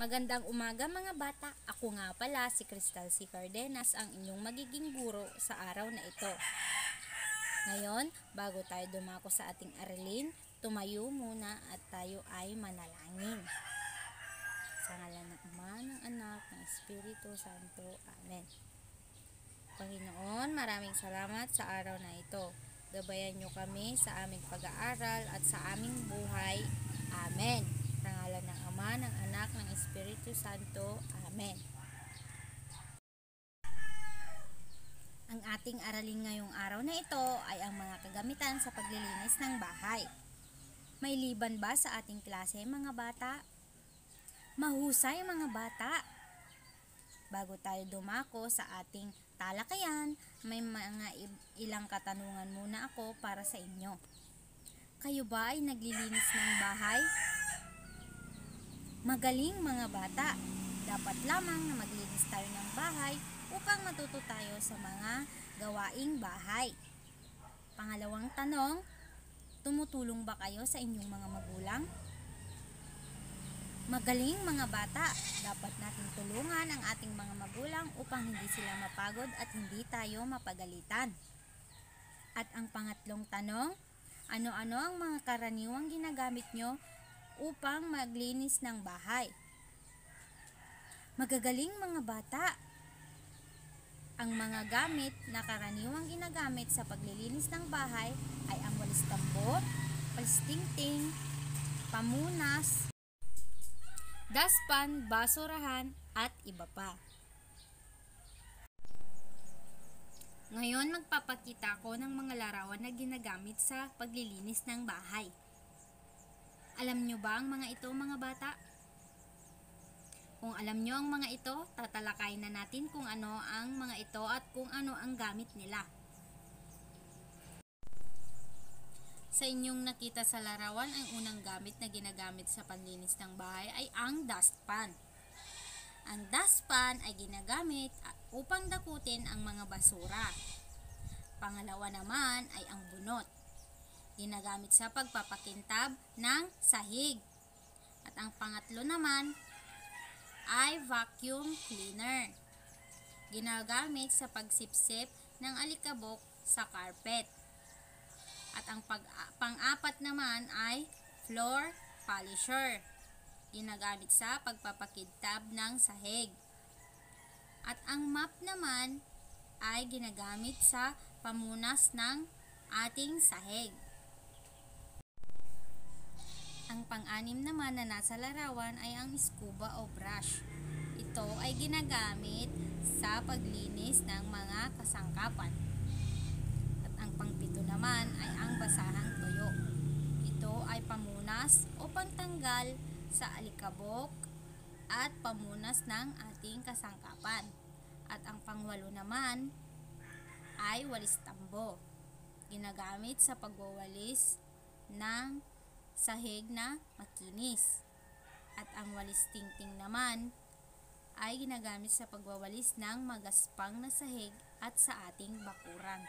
Magandang umaga mga bata. Ako nga pala si Crystal C. Cardenas, ang inyong magiging guro sa araw na ito. Ngayon, bago tayo dumako sa ating aralin, tumayo muna at tayo ay manalangin. Sa ngalan ng Ama, ng Anak, ng Espiritu Santo. Amen. Panginoon, maraming salamat sa araw na ito. Gabayan niyo kami sa aming pag-aaral at sa aming buhay. Amen. Sa ngalan ng Ama, ng Anak, ng Espiritu Santo. Amen. Ang ating aralin ngayong araw na ito ay ang mga kagamitan sa paglilinis ng bahay. May liban ba sa ating klase mga bata? Mahusay mga bata! Bago tayo dumako sa ating talakayan, may mga ilang katanungan muna ako para sa inyo. Kayo ba ay naglilinis ng bahay? Magaling mga bata! Dapat lamang na maglinis tayo ng bahay upang matuto tayo sa mga gawaing bahay. Pangalawang tanong, tumutulong ba kayo sa inyong mga magulang? Magaling mga bata, dapat natin tulungan ang ating mga magulang upang hindi sila mapagod at hindi tayo mapagalitan. At ang pangatlong tanong, ano-ano ang mga karaniwang ginagamit nyo upang maglinis ng bahay? Magagaling mga bata, ang mga gamit na karaniwang ginagamit sa paglilinis ng bahay ay ang walis tambo, palstingting, pamunas, daspan, basurahan, at iba pa. Ngayon, magpapakita ko ng mga larawan na ginagamit sa paglilinis ng bahay. Alam nyo ba ang mga ito, mga bata? Kung alam nyo ang mga ito, tatalakayin na natin kung ano ang mga ito at kung ano ang gamit nila. Sa inyong nakita sa larawan, ang unang gamit na ginagamit sa panlinis ng bahay ay ang dustpan. Ang dustpan ay ginagamit upang dakutin ang mga basura. Pangalawa naman ay ang bunot. Ginagamit sa pagpapakintab ng sahig. At ang pangatlo naman ay vacuum cleaner. Ginagamit sa pagsipsip ng alikabok sa carpet. At ang pang-apat naman ay floor polisher. Ginagamit sa pagpapakintab ng sahig. At ang mop naman ay ginagamit sa pamunas ng ating sahig. Ang pang-anim naman na nasa larawan ay ang scuba o brush. Ito ay ginagamit sa paglinis ng mga kasangkapan. At ang pangpito naman ay ang basahang tuyo. Ito ay pamunas o pantanggal sa alikabok at pamunas ng ating kasangkapan. At ang pangwalo naman ay walis tambo. Ginagamit sa pagwawalis ng sahig na makinis. At ang walis tingting naman ay ginagamit sa pagwawalis ng magaspang na sahig at sa ating bakuran.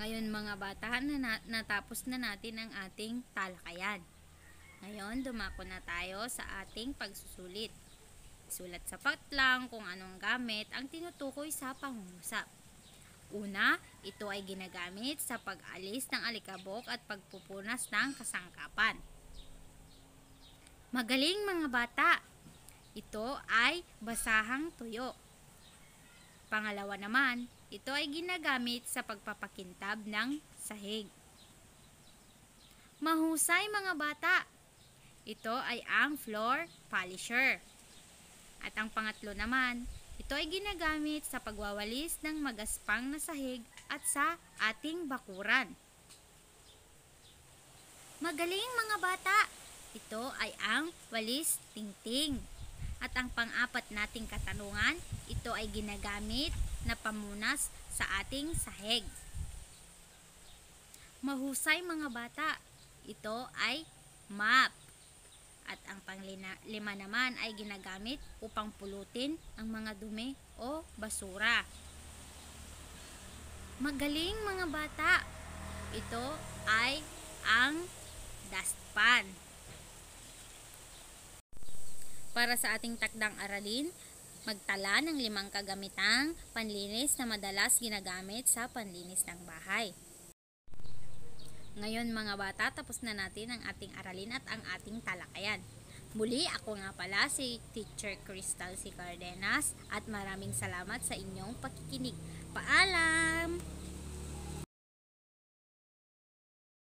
Ngayon mga bata, na natapos na natin ang ating talakayan. Ngayon, dumako na tayo sa ating pagsusulit. Sulat sa patlang kung anong gamit ang tinutukoy sa pangungusap. Una, ito ay ginagamit sa pag-alis ng alikabok at pagpupunas ng kasangkapan. Magaling mga bata! Ito ay basahang tuyo. Pangalawa naman, ito ay ginagamit sa pagpapakintab ng sahig. Mahusay mga bata! Ito ay ang floor polisher. At ang pangatlo naman, ito ay ginagamit sa pagwawalis ng magaspang na sahig at sa ating bakuran. Magaling mga bata! Ito ay ang walis tingting. At ang pang-apat nating katanungan, ito ay ginagamit na pamunas sa ating sahig. Mahusay mga bata! Ito ay map. At ang panglima naman ay ginagamit upang pulutin ang mga dumi o basura. Magaling mga bata! Ito ay ang dustpan. Para sa ating takdang aralin, magtala ng limang kagamitang panlinis na madalas ginagamit sa panlinis ng bahay. Ngayon mga bata, tapos na natin ang ating aralin at ang ating talakayan. Muli, ako nga pala si Teacher Crystal C. Cardenas at maraming salamat sa inyong pakikinig. Paalam!